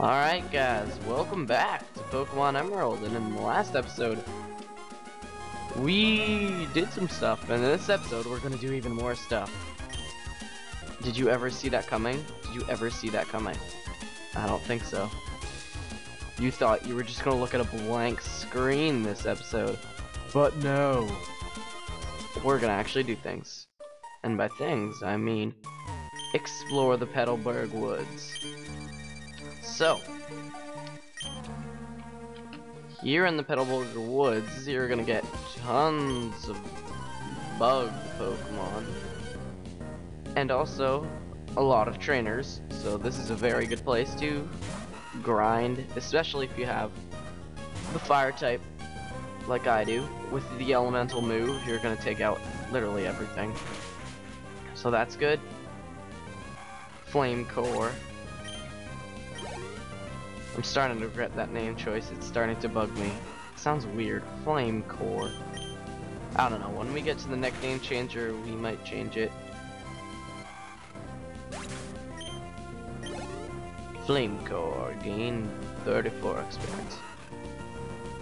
Alright guys, welcome back to Pokemon Emerald, and in the last episode, we did some stuff, and in this episode we're gonna do even more stuff. Did you ever see that coming? Did you ever see that coming? I don't think so. You thought you were just gonna look at a blank screen this episode, but no. We're gonna actually do things. And by things, I mean explore the Petalburg Woods. So, here in the Petalburg Woods, you're gonna get tons of bug Pokemon. And also, a lot of trainers, so this is a very good place to grind, especially if you have the fire type, like I do. With the elemental move, you're gonna take out literally everything. So that's good. Flame Core. I'm starting to regret that name choice. It's starting to bug me. It sounds weird. Flame Core. I don't know. When we get to the nickname changer, we might change it. Flame Core. Gain 34 experience.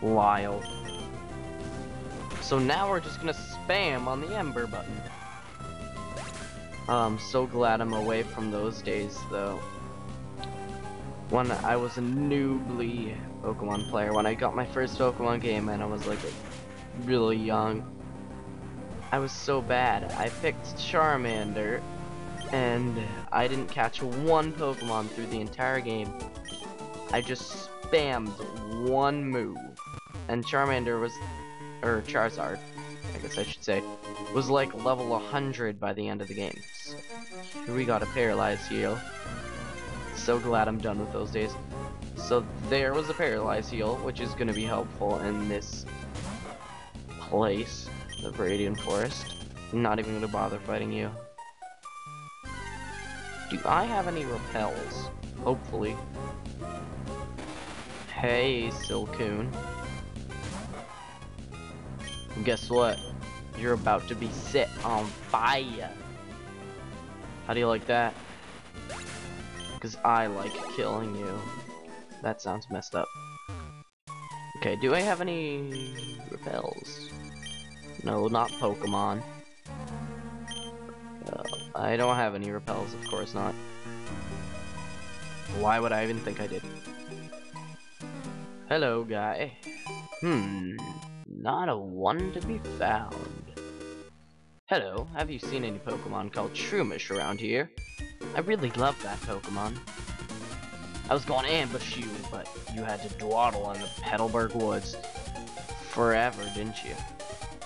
Wild. So now we're just gonna spam on the Ember button. I'm so glad I'm away from those days, though when I was a noobly Pokemon player, when I got my first Pokemon game and I was like really young. I was so bad. I picked Charmander and I didn't catch one Pokemon through the entire game. I just spammed one move. And Charmander was, or Charizard, I guess I should say, was like level 100 by the end of the game. So, we got a Paralyzed Heal so glad I'm done with those days. So there was a Paralyze Heal, which is going to be helpful in this place, the Viridian Forest. I'm not even going to bother fighting you. Do I have any repels? Hopefully. Hey, Silcoon. Guess what? You're about to be set on fire. How do you like that? Because I like killing you. That sounds messed up. Okay, do I have any repels? No, not Pokemon. Uh, I don't have any repels, of course not. Why would I even think I did? Hello, guy. Hmm, not a one to be found. Hello, have you seen any Pokemon called Shroomish around here? I really love that Pokemon. I was going to ambush you, but you had to dawdle in the Petalburg Woods forever, didn't you?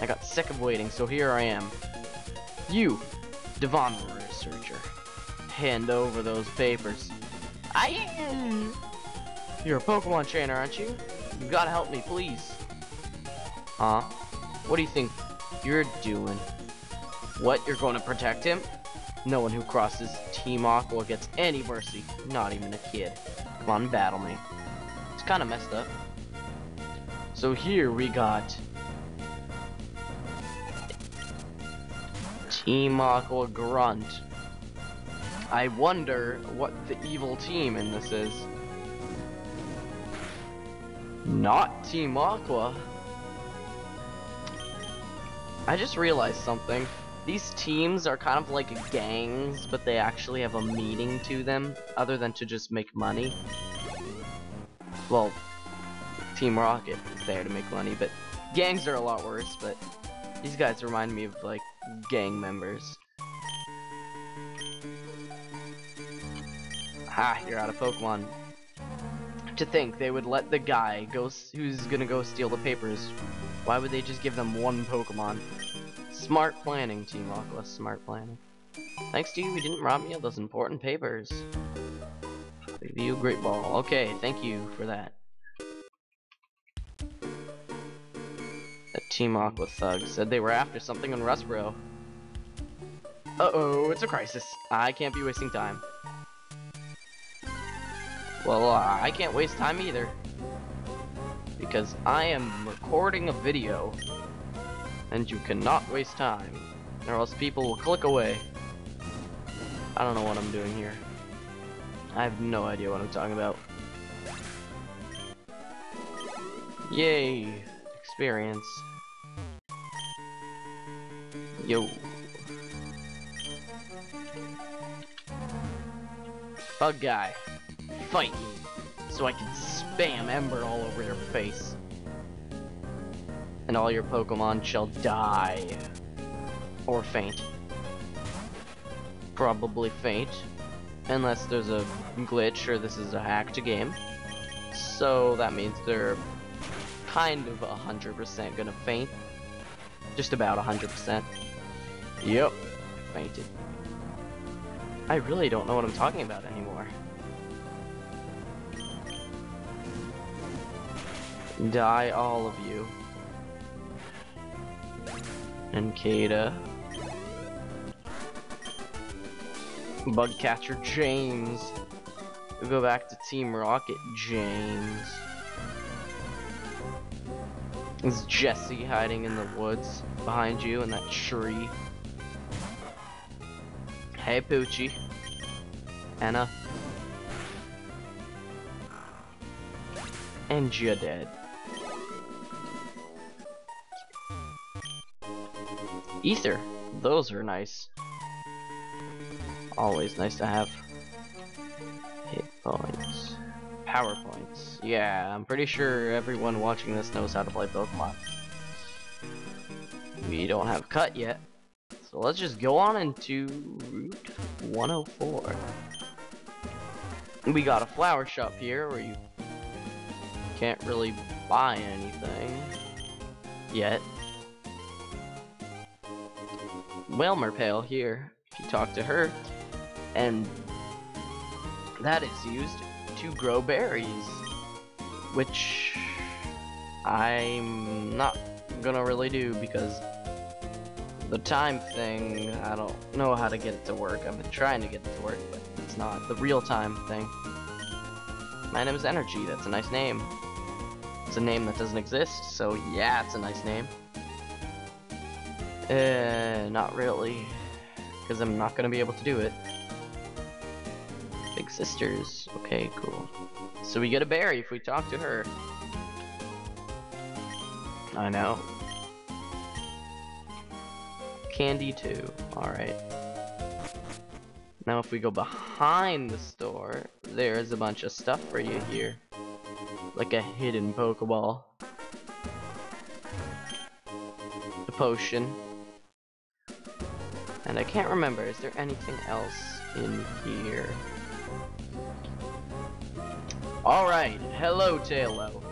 I got sick of waiting, so here I am. You, Devon Researcher, hand over those papers. I. You're a Pokemon trainer, aren't you? You gotta help me, please. Huh? What do you think you're doing? What, you're going to protect him? No one who crosses Team Aqua gets any mercy, not even a kid. Come on, battle me. It's kind of messed up. So here we got Team Aqua Grunt. I wonder what the evil team in this is. Not Team Aqua. I just realized something. These teams are kind of like gangs, but they actually have a meaning to them, other than to just make money. Well, Team Rocket is there to make money, but gangs are a lot worse, but these guys remind me of, like, gang members. Ha, you're out of Pokemon. To think they would let the guy go who's gonna go steal the papers. Why would they just give them one Pokemon? Smart planning, Team Aqua. Smart planning. Thanks to you, we didn't rob me of those important papers. You Great Ball. Okay, thank you for that. That Team Aqua thug said they were after something in Rustboro. Uh-oh, it's a crisis. I can't be wasting time. Well, uh, I can't waste time either. Because I am recording a video and you cannot waste time, or else people will click away. I don't know what I'm doing here. I have no idea what I'm talking about. Yay! Experience. Yo. Bug guy, fight me, so I can spam Ember all over your face. And all your Pokemon shall die. Or faint. Probably faint. Unless there's a glitch or this is a hacked game. So that means they're kind of 100% gonna faint. Just about 100%. Yep, fainted. I really don't know what I'm talking about anymore. Die all of you. Nincada. Bugcatcher James. We'll go back to Team Rocket James. Is Jesse hiding in the woods behind you in that tree? Hey Poochie. Anna. And you're dead. Ether. Those are nice. Always nice to have. Hit points. Power points. Yeah, I'm pretty sure everyone watching this knows how to play Pokemon. We don't have cut yet. So let's just go on into Route 104. We got a flower shop here where you can't really buy anything yet. Wailmer here, if you talk to her, and that is used to grow berries, which I'm not gonna really do because the time thing, I don't know how to get it to work. I've been trying to get it to work, but it's not the real time thing. My name is Energy, that's a nice name. It's a name that doesn't exist, so yeah, it's a nice name. Uh, not really, because I'm not gonna be able to do it. Big sisters, okay, cool. So we get a berry if we talk to her. I know. Candy too, alright. Now if we go behind the store, there's a bunch of stuff for you here. Like a hidden Pokeball. A potion. And I can't remember, is there anything else in here? Alright, hello Taillow.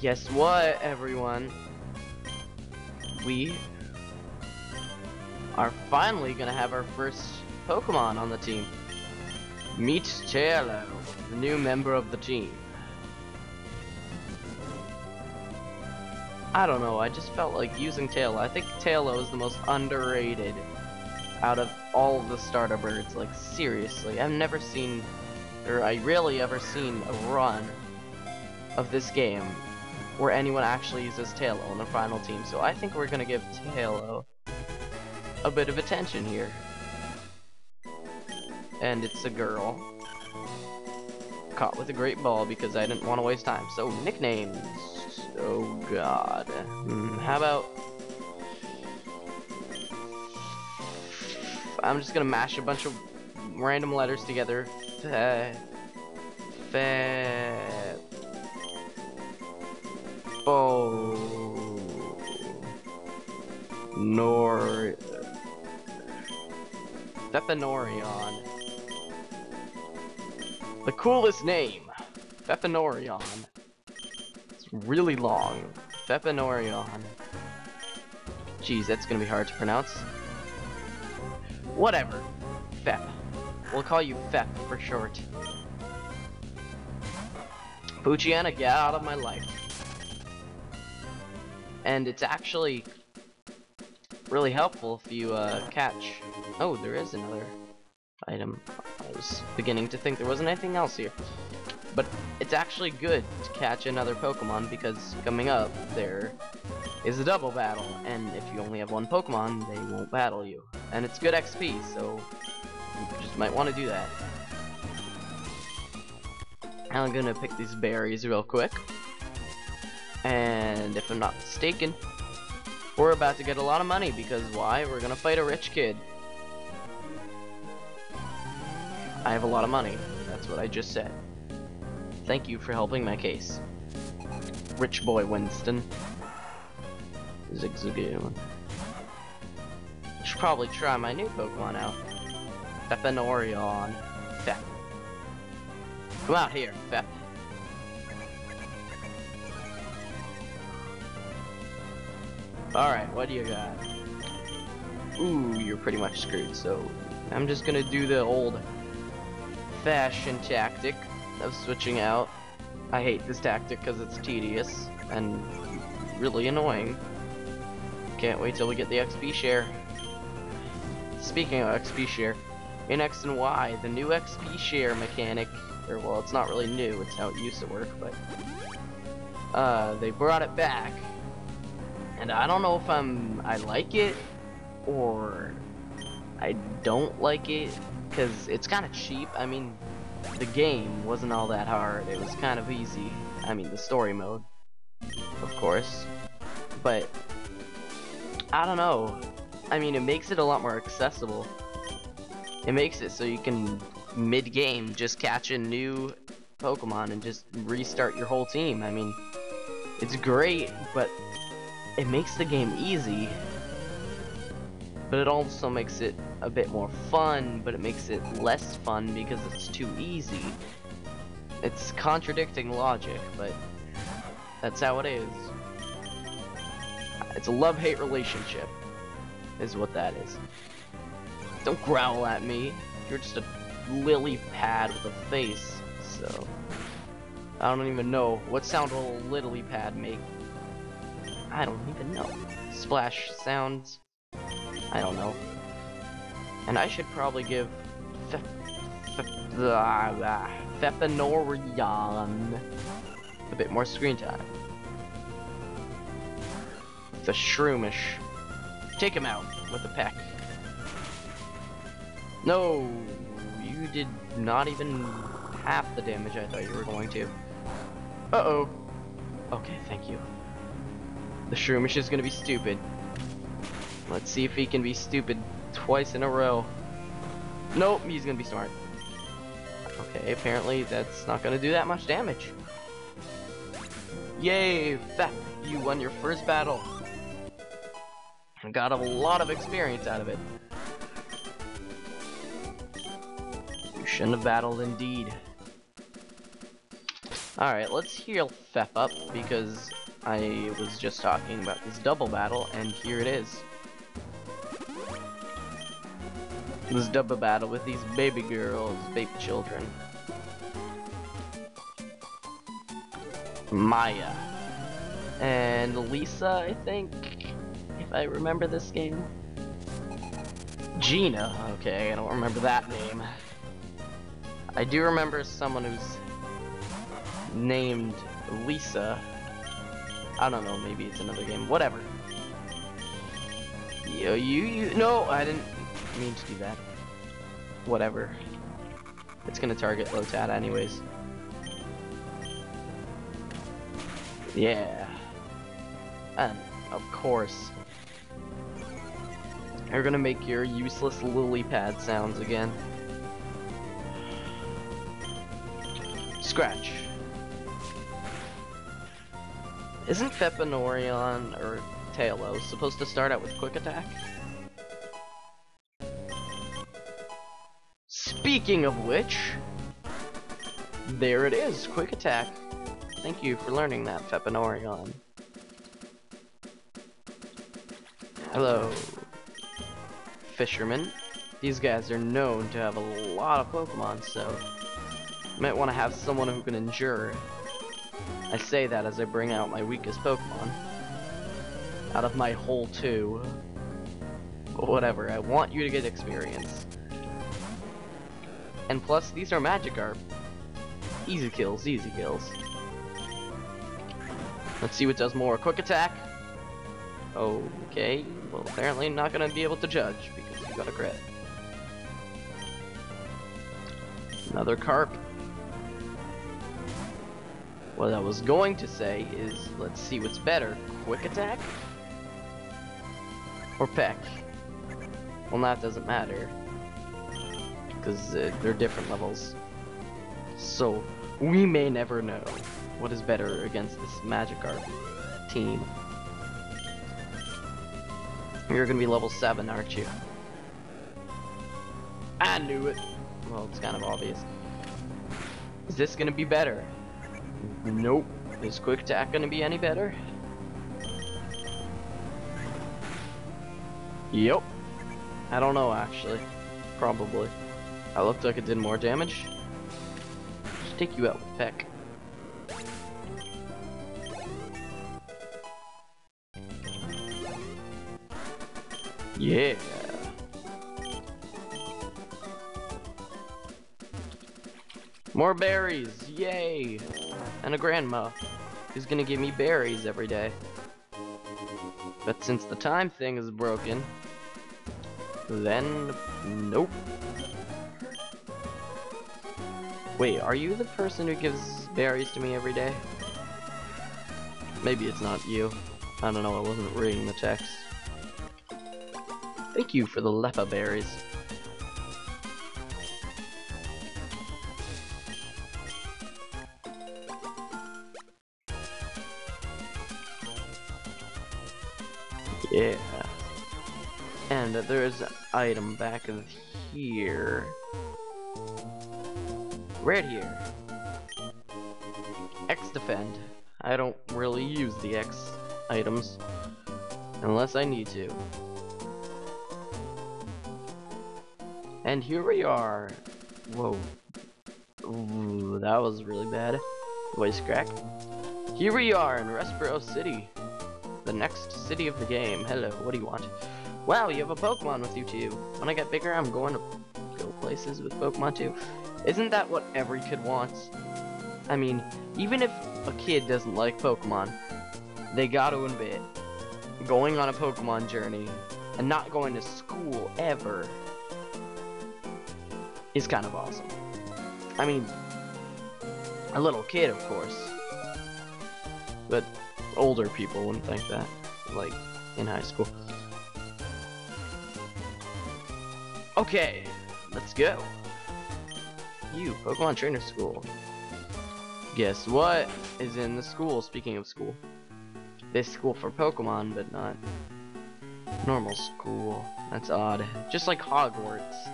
Guess what, everyone? We are finally gonna have our first Pokemon on the team. Meet Taillow, the new member of the team. I don't know, I just felt like using Taillow. I think Taillow is the most underrated out of all the starter birds. Like, seriously, I've never seen, or I rarely ever seen a run of this game where anyone actually uses Taillow on the final team. So I think we're gonna give Taillow a bit of attention here. And it's a girl. Caught with a great ball because I didn't want to waste time. So, nicknames. Oh god. Hmm, how about I'm just gonna mash a bunch of random letters together. Fe, fe, bo, nor, Feponorion. The coolest name, Feponorion. It's really long. Feponorion. Jeez, that's gonna be hard to pronounce. Whatever. Fep. We'll call you Fep for short. Poochyena, get out of my life. And it's actually really helpful if you uh, catch... Oh, there is another item. I was beginning to think there wasn't anything else here. But it's actually good to catch another Pokemon because coming up there is a double battle, and if you only have one Pokemon, they won't battle you. And it's good XP, so you just might want to do that. I'm gonna pick these berries real quick. And if I'm not mistaken, we're about to get a lot of money because why? We're gonna fight a rich kid. I have a lot of money. That's what I just said. Thank you for helping my case. Rich boy Winston. Zigzagoon. Probably try my new Pokemon out. Feponorion. Fep. Come out here, Fep. Alright, what do you got? Ooh, you're pretty much screwed, so I'm just gonna do the old fashion tactic of switching out. I hate this tactic because it's tedious and really annoying. Can't wait till we get the XP share. Speaking of XP share, in X and Y, the new XP share mechanic, or well, it's not really new, it's how it used to work, but uh, they brought it back and I don't know if I'm I like it or I don't like it because it's kind of cheap. I mean, the game wasn't all that hard. It was kind of easy. I mean, the story mode, of course, but I don't know. I mean, it makes it a lot more accessible. It makes it so you can mid-game just catch a new Pokemon and just restart your whole team. I mean, it's great, but it makes the game easy, but it also makes it a bit more fun, but it makes it less fun because it's too easy. It's contradicting logic, but that's how it is. It's a love-hate relationship, is what that is. Don't growl at me. You're just a lily pad with a face, so... I don't even know. What sound will a lily pad make? I don't even know. Splash sounds. I don't know. And I should probably give Fe Fe Feponorion a bit more screen time. The Shroomish. Take him out with a peck. No, you did not even half the damage I thought you were going to. Uh-oh. Okay, thank you. The Shroomish is gonna be stupid. Let's see if he can be stupid twice in a row. Nope, he's gonna be smart. Okay, apparently that's not gonna do that much damage. Yay, Fep, you won your first battle. And got a lot of experience out of it. You shouldn't have battled indeed. Alright, let's heal Fep up because I was just talking about this double battle, and here it is. This double battle with these baby girls, baby children. Maya. And Lisa, I think, I remember this game. Gina, okay, I don't remember that name. I do remember someone who's named Lisa, I don't know, maybe it's another game. Whatever. Yo, you, you, no, I didn't mean to do that. Whatever. It's gonna target Lotad anyways. Yeah. And, of course. You're gonna make your useless lily pad sounds again. Scratch. Isn't Feponorion or Talos supposed to start out with Quick Attack? Speaking of which, there it is, Quick Attack. Thank you for learning that, Feponorion. Hello, fishermen. These guys are known to have a lot of Pokemon, so you might want to have someone who can endure I say that as I bring out my weakest Pokemon. Out of my whole two. But whatever, I want you to get experience. And plus, these are Magikarp. Easy kills, easy kills. Let's see what does more. Quick attack. Okay, well apparently not gonna be able to judge because you got a crit. Another carp. What I was going to say is, let's see what's better, quick attack or peck. Well, that doesn't matter because uh, they're different levels. So we may never know what is better against this Magikarp team. You're gonna be level 7, aren't you? I knew it! Well, it's kind of obvious. Is this gonna be better? Nope. Is Quick Attack gonna be any better? Yep. I don't know, actually. Probably. I looked like it did more damage. Just take you out with Peck. Yeah. More berries, yay! And a grandma who's gonna give me berries every day. But since the time thing is broken, then nope. Wait, are you the person who gives berries to me every day? Maybe it's not you. I don't know, I wasn't reading the text. Thank you for the Leppa berries. Yeah. And there's an item back of here. Right here. X defend. I don't really use the X items unless I need to. And here we are. Whoa. Ooh, that was really bad. Voice crack. Here we are in Rustboro City. The next city of the game. Hello, what do you want? Wow, you have a Pokemon with you too. When I get bigger, I'm going to go places with Pokemon too. Isn't that what every kid wants? I mean, even if a kid doesn't like Pokemon, they gotta admit, going on a Pokemon journey and not going to school ever is kind of awesome. I mean, a little kid, of course, but older people wouldn't think that, like, in high school. Okay, let's go. You, Pokemon Trainer School. Guess what is in the school, speaking of school? This school for Pokemon, but not normal school. That's odd. Just like Hogwarts.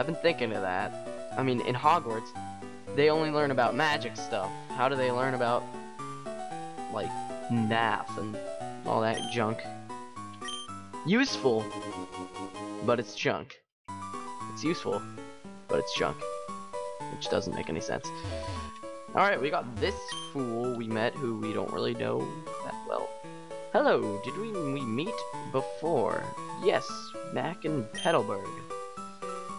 I've been thinking of that. I mean, in Hogwarts, they only learn about magic stuff. How do they learn about, like, hmm. math and all that junk? Useful, but it's junk. It's useful, but it's junk. Which doesn't make any sense. Alright, we got this fool we met who we don't really know that well. Hello, did we, we meet before? Yes, back in Petalburg.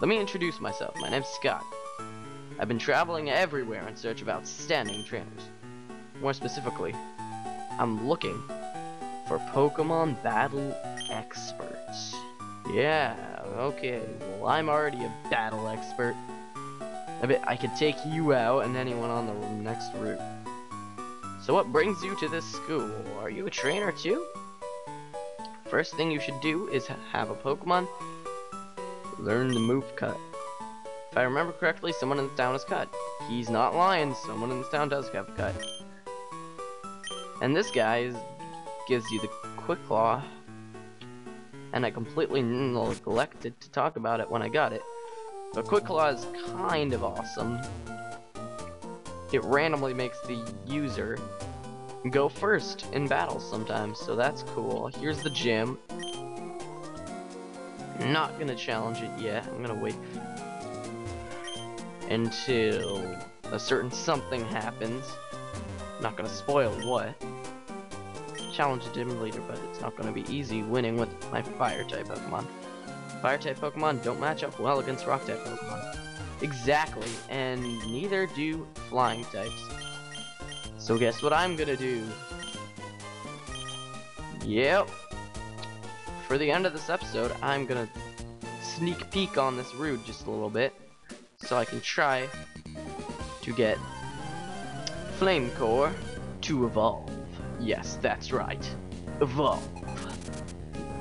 Let me introduce myself. My name's Scott. I've been traveling everywhere in search of outstanding trainers. More specifically, I'm looking for Pokemon battle experts. Yeah, okay. Well, I'm already a battle expert. I bet I could take you out and anyone on the next route. So what brings you to this school? Are you a trainer too? First thing you should do is have a Pokemon Learn the move cut. If I remember correctly, someone in this town is cut. He's not lying, someone in this town does have cut. And this guy is, gives you the Quick Claw, and I completely neglected to talk about it when I got it. But Quick Claw is kind of awesome. It randomly makes the user go first in battles sometimes, so that's cool. Here's the gym not gonna challenge it yet. I'm gonna wait until a certain something happens. Not gonna spoil what. Challenge it him Leader, but it's not gonna be easy winning with my fire type Pokemon. Fire type Pokemon don't match up well against rock type Pokemon. Exactly, and neither do flying types. So guess what I'm gonna do? Yep, for the end of this episode, I'm gonna sneak peek on this route just a little bit, so I can try to get Flame Core to evolve. Yes, that's right. Evolve.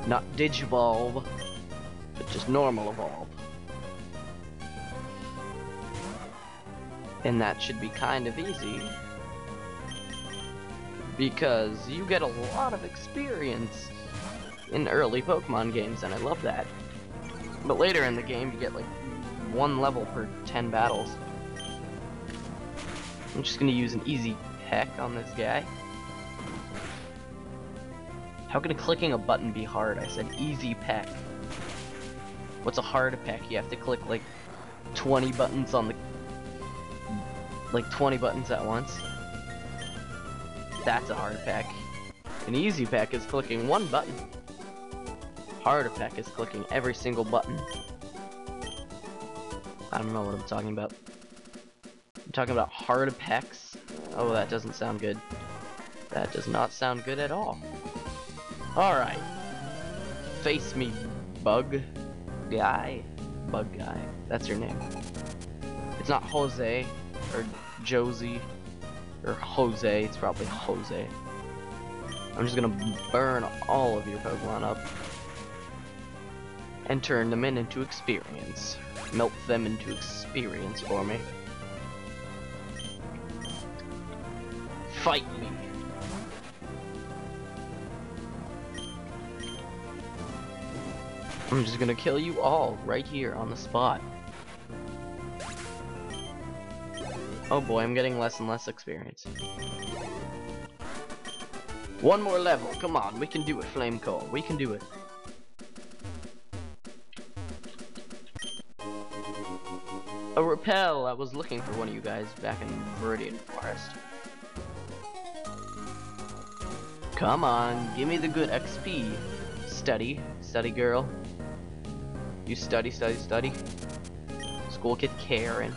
Not Digivolve, but just normal evolve. And that should be kind of easy. Because you get a lot of experience in early Pokemon games, and I love that. But later in the game, you get like one level per 10 battles. I'm just gonna use an easy peck on this guy. How can clicking a button be hard? I said easy peck. What's a hard peck? You have to click like 20 buttons on the... Like 20 buttons at once. That's a hard peck. An easy peck is clicking one button. Hard peck is clicking every single button. I don't know what I'm talking about. I'm talking about hard pecks. Oh, that doesn't sound good. That does not sound good at all. Alright. Face me, bug guy. Bug guy. That's your name. It's not Jose or Josie or Jose. It's probably Jose. I'm just gonna burn all of your Pokemon up and turn them in into experience. Melt them into experience for me. Fight me. I'm just gonna kill you all right here on the spot. Oh boy, I'm getting less and less experience. One more level, come on, we can do it, Flame Core, we can do it. Repel, I was looking for one of you guys back in Viridian Forest. Come on, give me the good XP. Study, study girl. You study, study, study. School kid Karen.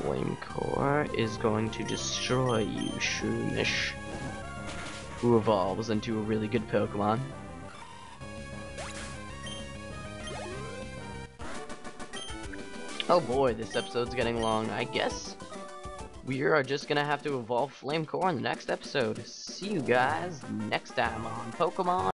Flame Core is going to destroy you, Shroomish. Who evolves into a really good Pokemon. Oh boy, this episode's getting long. I guess we are just gonna have to evolve Flame Core in the next episode. See you guys next time on Pokemon.